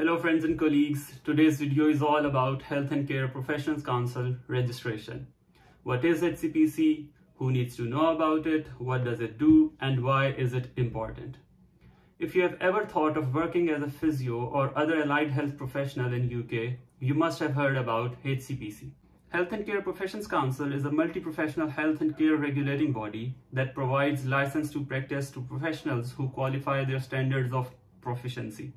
Hello friends and colleagues, today's video is all about Health and Care Professions Council registration. What is HCPC? Who needs to know about it? What does it do? And why is it important? If you have ever thought of working as a physio or other allied health professional in UK, you must have heard about HCPC. Health and Care Professions Council is a multi-professional health and care regulating body that provides license to practice to professionals who qualify their standards of proficiency.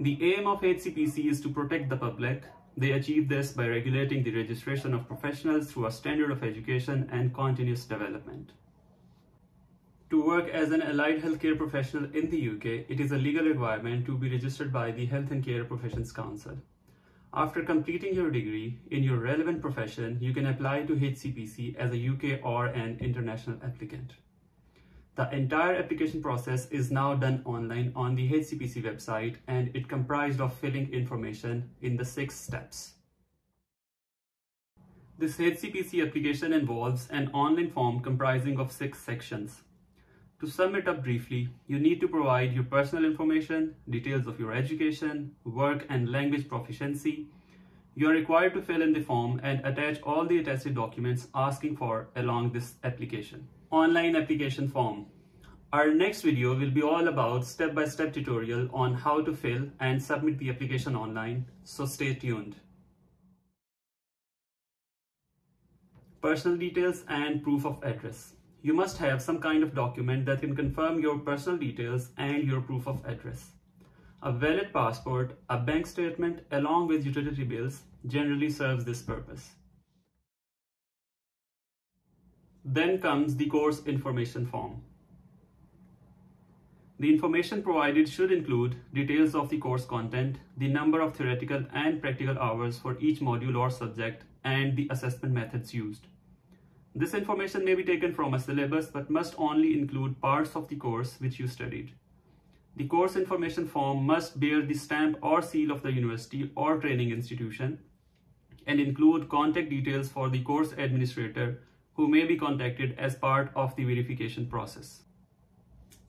The aim of HCPC is to protect the public. They achieve this by regulating the registration of professionals through a standard of education and continuous development. To work as an allied healthcare professional in the UK, it is a legal requirement to be registered by the Health and Care Professions Council. After completing your degree in your relevant profession, you can apply to HCPC as a UK or an international applicant. The entire application process is now done online on the HCPC website and it comprised of filling information in the six steps. This HCPC application involves an online form comprising of six sections. To sum it up briefly, you need to provide your personal information, details of your education, work and language proficiency. You are required to fill in the form and attach all the attested documents asking for along this application online application form. Our next video will be all about step-by-step -step tutorial on how to fill and submit the application online, so stay tuned. Personal details and proof of address. You must have some kind of document that can confirm your personal details and your proof of address. A valid passport, a bank statement along with utility bills generally serves this purpose. Then comes the course information form. The information provided should include details of the course content, the number of theoretical and practical hours for each module or subject, and the assessment methods used. This information may be taken from a syllabus but must only include parts of the course which you studied. The course information form must bear the stamp or seal of the university or training institution and include contact details for the course administrator who may be contacted as part of the verification process.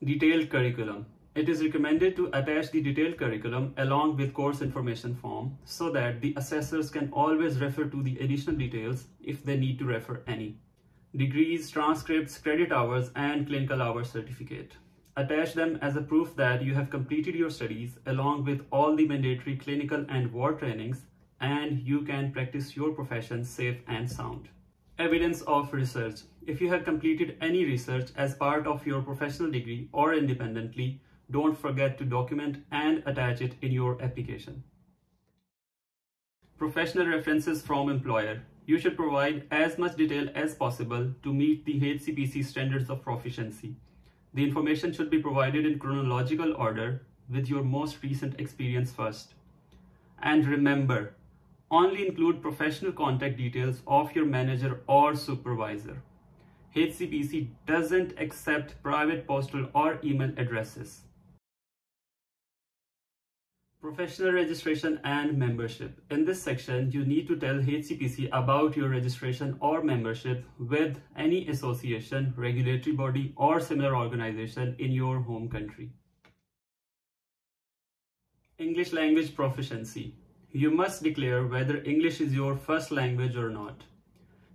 Detailed curriculum. It is recommended to attach the detailed curriculum along with course information form so that the assessors can always refer to the additional details if they need to refer any. Degrees, transcripts, credit hours, and clinical hours certificate. Attach them as a proof that you have completed your studies along with all the mandatory clinical and ward trainings and you can practice your profession safe and sound. Evidence of research. If you have completed any research as part of your professional degree or independently, don't forget to document and attach it in your application. Professional references from employer. You should provide as much detail as possible to meet the HCPC standards of proficiency. The information should be provided in chronological order with your most recent experience first. And remember, only include professional contact details of your manager or supervisor. HCPC doesn't accept private postal or email addresses. Professional registration and membership. In this section, you need to tell HCPC about your registration or membership with any association, regulatory body, or similar organization in your home country. English language proficiency you must declare whether English is your first language or not.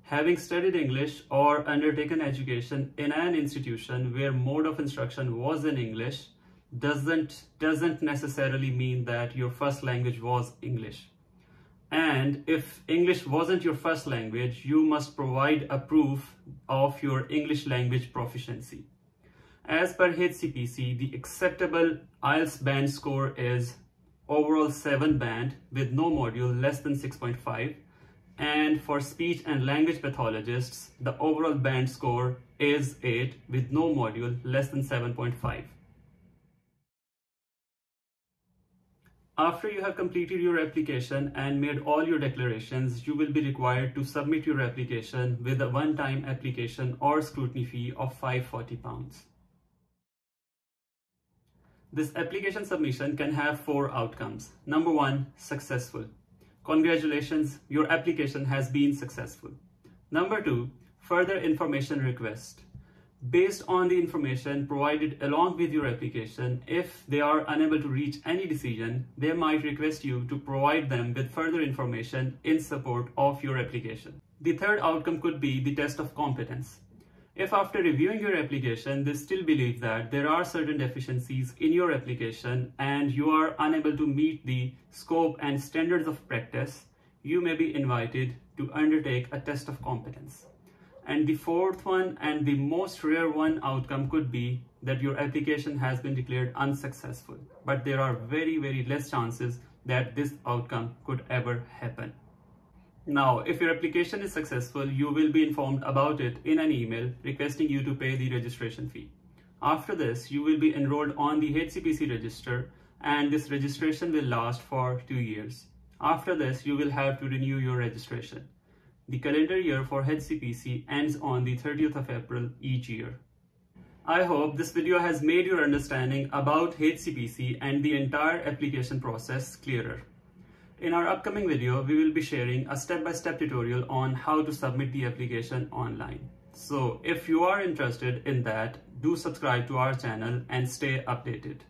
Having studied English or undertaken education in an institution where mode of instruction was in English doesn't, doesn't necessarily mean that your first language was English. And if English wasn't your first language, you must provide a proof of your English language proficiency. As per HCPC, the acceptable IELTS band score is overall 7 band with no module less than 6.5 and for speech and language pathologists the overall band score is 8 with no module less than 7.5. After you have completed your application and made all your declarations, you will be required to submit your application with a one-time application or scrutiny fee of 540 pounds. This application submission can have four outcomes. Number one, successful. Congratulations, your application has been successful. Number two, further information request. based on the information provided along with your application, if they are unable to reach any decision, they might request you to provide them with further information in support of your application. The third outcome could be the test of competence. If after reviewing your application, they still believe that there are certain deficiencies in your application and you are unable to meet the scope and standards of practice, you may be invited to undertake a test of competence. And the fourth one and the most rare one outcome could be that your application has been declared unsuccessful. But there are very, very less chances that this outcome could ever happen. Now, if your application is successful, you will be informed about it in an email requesting you to pay the registration fee. After this, you will be enrolled on the HCPC register and this registration will last for two years. After this, you will have to renew your registration. The calendar year for HCPC ends on the 30th of April each year. I hope this video has made your understanding about HCPC and the entire application process clearer. In our upcoming video, we will be sharing a step-by-step -step tutorial on how to submit the application online. So if you are interested in that, do subscribe to our channel and stay updated.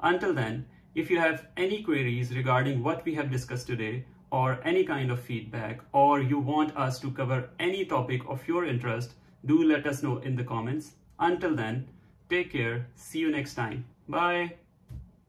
Until then, if you have any queries regarding what we have discussed today, or any kind of feedback or you want us to cover any topic of your interest, do let us know in the comments. Until then, take care. See you next time. Bye.